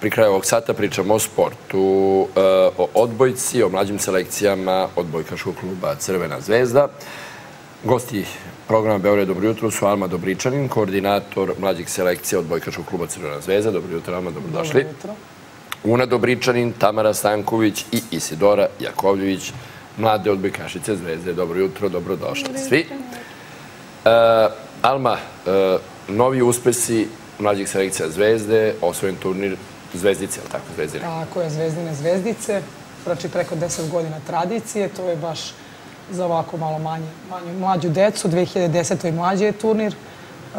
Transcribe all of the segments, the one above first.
Pri kraju ovog sata pričamo o sportu, e, o odbojci, o mlađim selekcijama odbojkaškog kluba Crvena zvezda. Gosti programa Beograd Dobro jutro su Alma Dobričanin, koordinator mlađih selekcija odbojkaškog kluba Crvena zvezda. Dobro jutro, Alma, dobrodošli. Dobro jutro. Una Dobričanin, Tamara Stanković i Isidora Jakovljević, mlade odbojkašice zvezde. Dobro jutro, dobrodošli svi. E, Alma, e, novi uspesi mlađih selekcija zvezde, osvojen turnir Zvezdice, ali tako, Zvezdine? Tako je, Zvezdine Zvezdice. Znači, preko deset godina tradicije. To je baš za ovako malo manje, manje mlađu decu. 2010. i mlađe je turnir.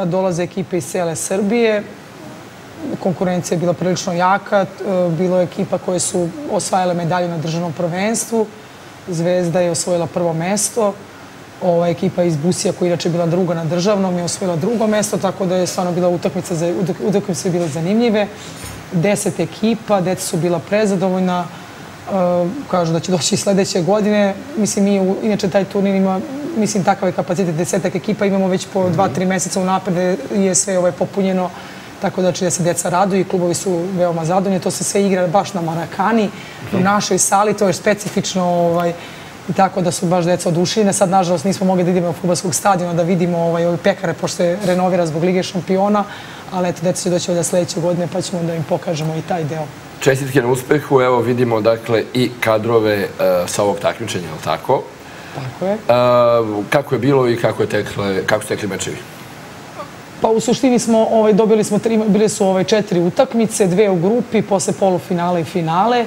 Dolaze ekipe iz cele Srbije. Konkurencija je bila prilično jaka. Bilo je ekipa koje su osvajale medalju na državnom prvenstvu. Zvezda je osvojila prvo mesto. Ova ekipa iz Busija, koja je inače bila druga na državnom, je osvojila drugo mesto, tako da je stvarno bila utakmica, utakmice bile zanimljive deset ekipa, deca su bila prezadovoljna, e, kažu da će doći sljedeće godine. Mislim, mi, inače, taj turnir ima, mislim, takav je kapacitet desetak ekipa, imamo već po dva, tri mjeseca unapred, je sve ovaj popunjeno, tako da će da se deca raduju i klubovi su veoma zadovoljni. To se sve igra baš na Marakani, u našoj sali, to je specifično, ovaj, i tako da su baš deca odušljene. Sad, nažalost, nismo mogli da idemo u futbolskog stadiona da vidimo ovaj, ove pekare, pošto se renovira zbog Lige šampiona, ali eto, deca će doći ovdje sljedeće godine, pa ćemo da im pokažemo i taj deo. Čestitke na uspehu, evo vidimo dakle i kadrove uh, sa ovog takmičenja, je li tako? Tako je. Uh, kako je bilo i kako, je tekle, kako su tekli mečevi? Pa u suštini smo, ovaj, dobili smo tri, bile su ovaj, četiri utakmice, dve u grupi, posle polufinale i finale.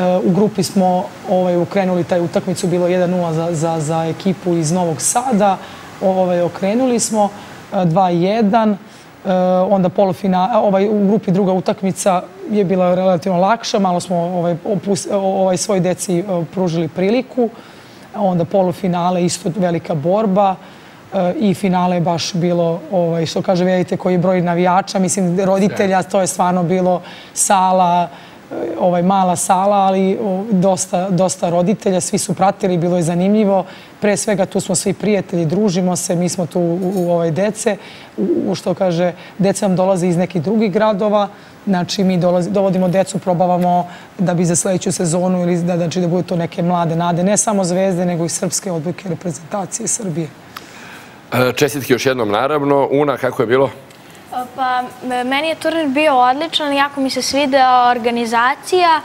Eh, u grupi smo ovaj, ukrenuli taj utakmicu, bilo 1-0 za, za, za ekipu iz Novog Sada. Ovaj, okrenuli smo eh, 2-1. Eh, onda polufina, ovaj, u grupi druga utakmica je bila relativno lakša, malo smo ovaj, opus, ovaj, svoj deci pružili priliku, onda polufinale isto velika borba i finale je baš bilo, ovaj, što kaže, vidite koji je broj navijača, mislim, roditelja, to je stvarno bilo sala, ovaj mala sala, ali dosta, dosta roditelja, svi su pratili, bilo je zanimljivo. Pre svega tu smo svi prijatelji, družimo se, mi smo tu u, u ovoj dece, u, što kaže, dece nam dolaze iz nekih drugih gradova, znači mi dolazi, dovodimo decu, probavamo da bi za sljedeću sezonu ili da, znači, da budu to neke mlade nade, ne samo zvezde, nego i srpske odbojke reprezentacije Srbije. E, čestitke još jednom, naravno. Una, kako je bilo? Pa, meni je turnir bio odličan, jako mi se svidela organizacija.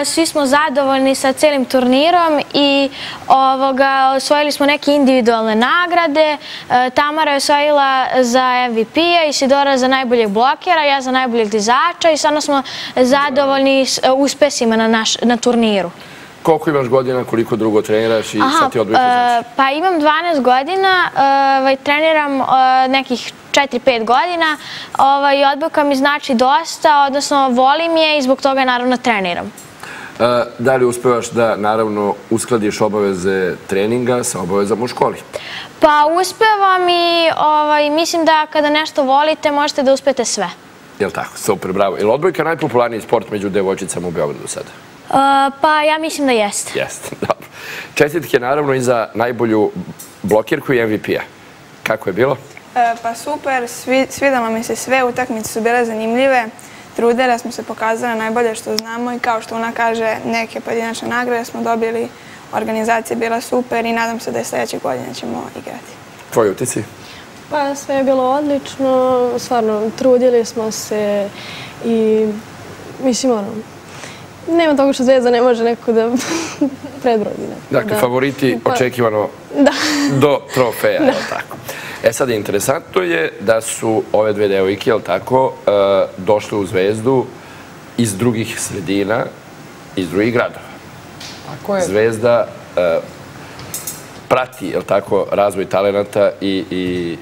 E, svi smo zadovoljni sa celim turnirom i ovoga, osvojili smo neke individualne nagrade. E, Tamara je osvojila za MVP-a, Isidora za najboljeg blokera, ja za najboljeg dizača i stvarno smo zadovoljni s e, uspesima na turniru. Koliko imaš godina, koliko drugo treniraš i sad ti odbojka e, znači? Pa imam 12 godina, ovaj, treniram nekih 4-5 godina ovaj, i odbojka mi znači dosta, odnosno volim je i zbog toga naravno treniram. E, da li uspevaš da naravno uskladiš obaveze treninga sa obavezama u školi? Pa uspevam i ovaj, mislim da kada nešto volite možete da uspete sve. Jel' tako? Super, bravo. Je li odbojka najpopularniji sport među devojčicama u Beogradu sada? Uh, pa ja mislim da jeste. Jeste, dobro. Čestitke naravno i za najbolju blokirku i MVP-a. Kako je bilo? E, pa super, svidalo mi se sve, utakmice su bile zanimljive. Trudele smo se pokazali najbolje što znamo i kao što ona kaže, neke pojedinačne nagrade smo dobili. Organizacija je bila super i nadam se da je sljedeće godine ćemo igrati. Tvoji utici? Pa sve je bilo odlično, stvarno trudili smo se i mislim ono, nema toga što Zvezda ne može neko da predbrodi. Dakle, favoriti pa- očekivano do trofeja, je tako? E sad, interesantno je da su ove dve devojke, je tako, e, došle u Zvezdu iz drugih sredina, iz drugih gradova. Tako je. Zvezda e, prati, je tako, razvoj talenata i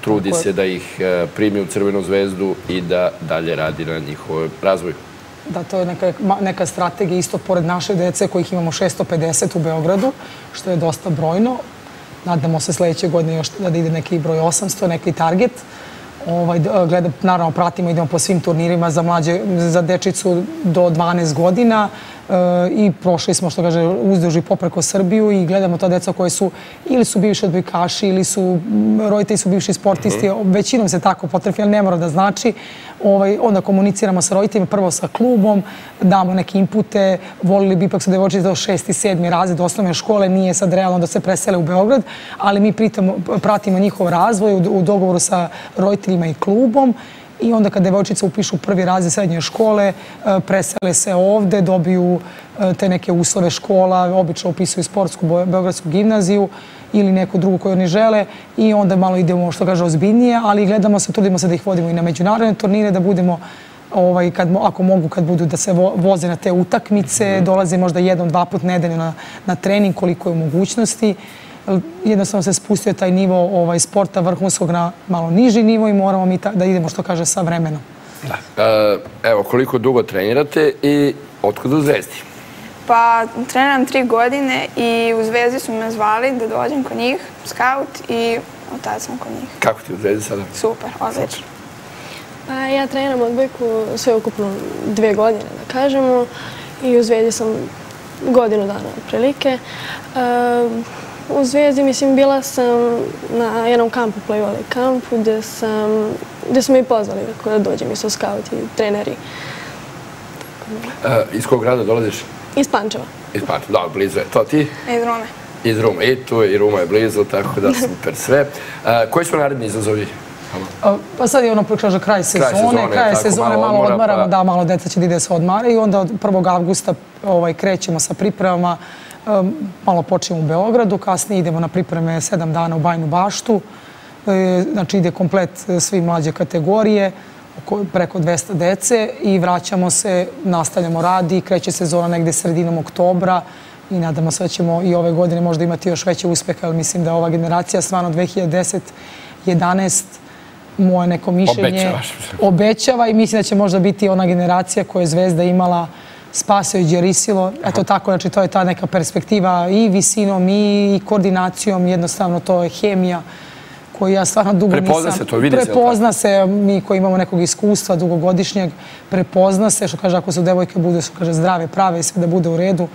trudi se da ih e, primi u Crvenu zvezdu i da dalje radi na njihovoj razvoju. Da, to je neka, neka strategija isto pored naše dece kojih imamo 650 u Beogradu, što je dosta brojno. Nadamo se sljedeće godine još da ide neki broj 800, neki target. Ovaj, naravno, pratimo, idemo po svim turnirima za mlađe, za dečicu do 12 godina i prošli smo, što kaže, uzduži popreko Srbiju i gledamo ta deca koje su ili su bivši odbojkaši ili su roditelji su bivši sportisti. Mhm. Većinom se tako potrefi, ali ne mora da znači. Ovaj, onda komuniciramo sa roditeljima, prvo sa klubom, damo neke impute. Volili bi ipak su devojčice do šest i sedmi razred osnovne škole. Nije sad realno da se presele u Beograd, ali mi pratimo njihov razvoj u dogovoru sa roditeljima i klubom i onda kad devojčice upišu prvi razred srednje škole, e, presele se ovde, dobiju e, te neke uslove škola, obično upisuju sportsku Beogradsku gimnaziju ili neku drugu koju oni žele i onda malo idemo, što kaže, ozbiljnije, ali gledamo se, trudimo se da ih vodimo i na međunarodne turnire, da budemo ovaj, kad, ako mogu, kad budu da se voze na te utakmice, mhm. dolaze možda jednom, dva put nedelju na, na trening, koliko je u mogućnosti jednostavno se spustio taj nivo ovaj, sporta vrhunskog na malo niži nivo i moramo mi da idemo, što kaže, sa vremenom. Da. E, evo, koliko dugo trenirate i otkud u Zvezdi? Pa, treniram tri godine i u Zvezdi su me zvali da dođem kod njih, scout, i od tada sam kod njih. Kako ti u Zvezdi sada? Super, odlično. Pa, ja treniram odbojku sve ukupno dve godine, da kažemo, i u Zvezdi sam godinu dana prilike. E, U Zvijezdi, mislim, bila sam na jednom kampu, play kampu, gdje sam, gdje su me i pozvali da dođem, i su skauti, treneri. E, iz kog grada dolaziš? Iz Pančeva. Iz Pančeva, da, blizu je. To ti? Iz Rume. Iz Rume, i tu je, i Ruma je blizu, tako da super sve. E, koji su naredni izazovi? Pa sad je ono kaže kraj sezone, kraj sezone, malo odmaramo, pa- da, malo deca će da ide se odmare i onda od 1. augusta ovaj, krećemo sa pripremama malo počnemo u Beogradu, kasnije idemo na pripreme sedam dana u Bajnu baštu. E, znači ide komplet e, svi mlađe kategorije, preko 200 dece i vraćamo se, nastavljamo radi, kreće sezona negde sredinom oktobra i nadamo se da ćemo i ove godine možda imati još veće uspehe, ali mislim da ova generacija stvarno 2010-2011 moje neko mišljenje obećava i mislim da će možda biti ona generacija koja je Zvezda imala spasio i Djerisilo. Eto tako, znači to je ta neka perspektiva i visinom i koordinacijom, jednostavno to je hemija koju ja stvarno dugo nisam... Prepozna se to, vidi se. Prepozna se, mi koji imamo nekog iskustva dugogodišnjeg, prepozna se, što kaže, ako su devojke budu, što kaže, zdrave, prave i sve da bude u redu,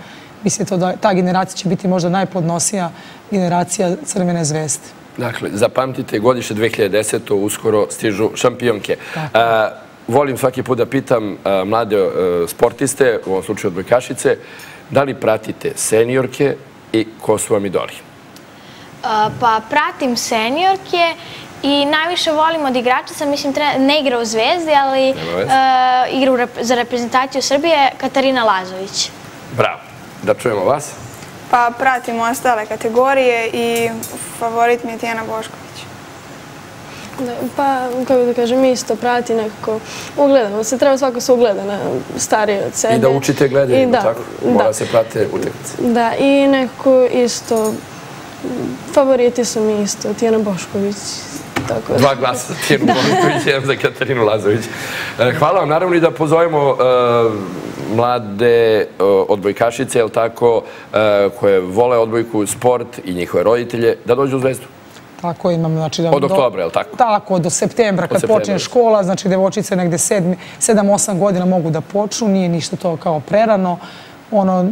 mislim to da ta generacija će biti možda najplodnosija generacija Crvene zvezde. Dakle, zapamtite, godište 2010. uskoro stižu šampionke. Tako volim svaki put da pitam mlade sportiste, u ovom slučaju odbojkašice, da li pratite seniorke i ko su vam idoli? Pa pratim seniorke i najviše volim od igračica, mislim ne igra u Zvezdi, ali igra za reprezentaciju Srbije, Katarina Lazović. Bravo. Da čujemo vas? Pa pratim ostale kategorije i favorit mi je Tijena Bošković. Pa, kako da kažem, isto prati nekako, ugledamo se, treba svako se ugleda na starije od sebe. I da učite gledanje, tako? Mora se prate uteknice. Da, i nekako isto, favoriti su mi isto, Tijena Bošković. Dva glasa za Tijenu Bošković, jedan za Katarinu Lazović. E, hvala vam, naravno i da pozovemo e, mlade e, odbojkašice, koje vole odbojku, sport i njihove roditelje, da dođu u zvezdu. Tako imam, znači da... Od oktobra, je li tako? Tako, do septembra, kad počne škola, znači devočice negde sedam, osam godina mogu da počnu, nije ništa to kao prerano. Ono,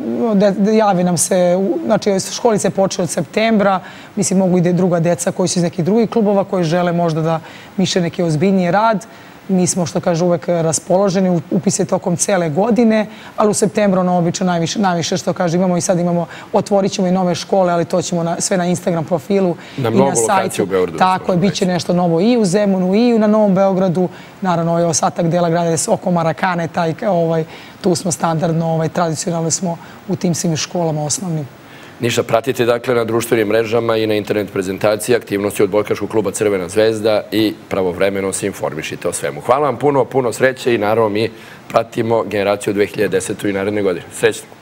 javi nam se, znači školice počne od septembra, mislim, mogu ide druga deca koji su iz nekih drugih klubova koji žele možda da miše neki ozbiljniji rad. Mi smo, što kaže, uvek raspoloženi, upise tokom cele godine, ali u septembru ono obično najviše, što kaže, imamo i sad imamo, otvorit ćemo i nove škole, ali to ćemo sve na Instagram profilu i na sajtu. Na u Beogradu. Tako je, bit će nešto novo i u Zemunu i na Novom Beogradu. Naravno, ovaj ostatak dela grada je oko Marakane, ovaj, tu smo standardno, ovaj, tradicionalno smo u tim svim školama osnovnim. Ništa, pratite dakle na društvenim mrežama i na internet prezentaciji aktivnosti od Bojkaškog kluba Crvena zvezda i pravovremeno se informišite o svemu. Hvala vam puno, puno sreće i naravno mi pratimo generaciju 2010. i naredne godine. Srećno!